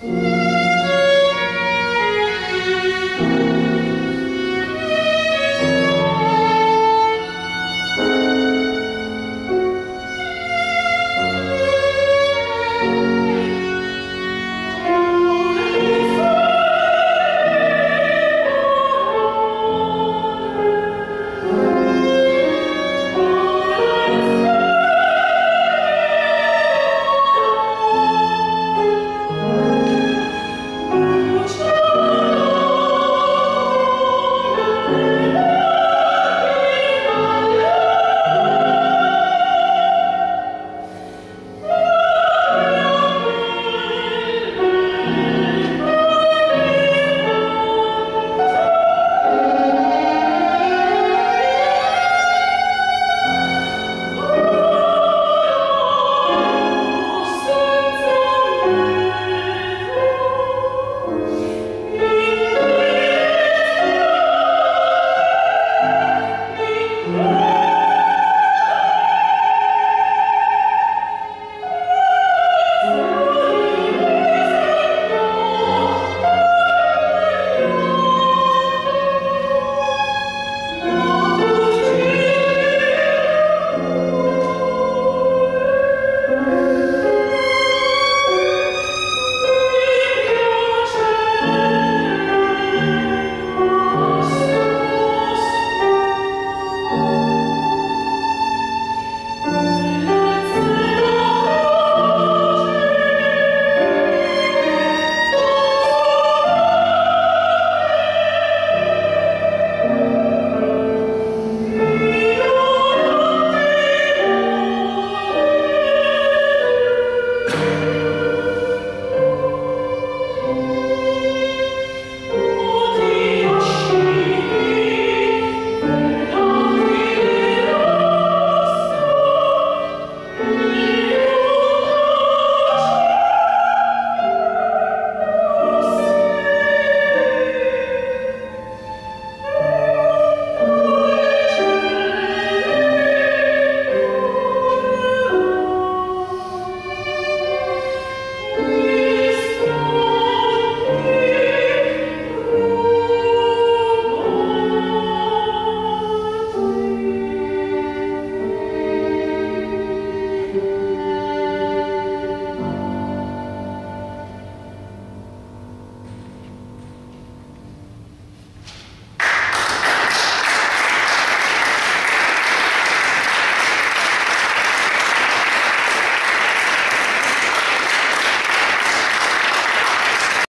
Bye.